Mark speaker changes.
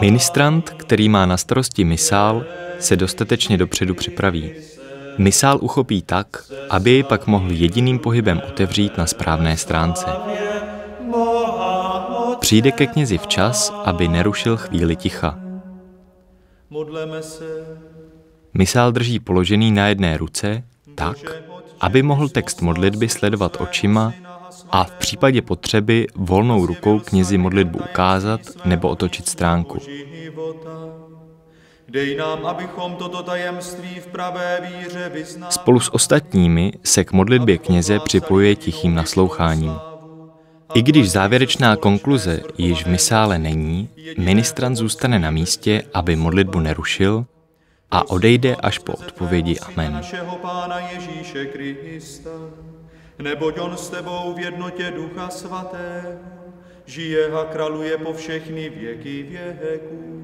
Speaker 1: Ministrant, který má na starosti misál, se dostatečně dopředu připraví. Misál uchopí tak, aby ji pak mohl jediným pohybem otevřít na správné stránce. Přijde ke knězi včas, aby nerušil chvíli ticha. Misál drží položený na jedné ruce tak, aby mohl text modlitby sledovat očima a v případě potřeby volnou rukou knězi modlitbu ukázat nebo otočit stránku. Dej nám, abychom toto tajemství v pravé víře vyznali. Spolu s ostatními se k modlitbě kněze připojuje tichým nasloucháním. I když závěrečná konkluze již v misále není, ministrant zůstane na místě, aby modlitbu nerušil a odejde až po odpovědi Amen. Našeho Pána Ježíše Krista, neboť on s tebou v jednotě Ducha Svatého žije a kraluje po všechny věky věků.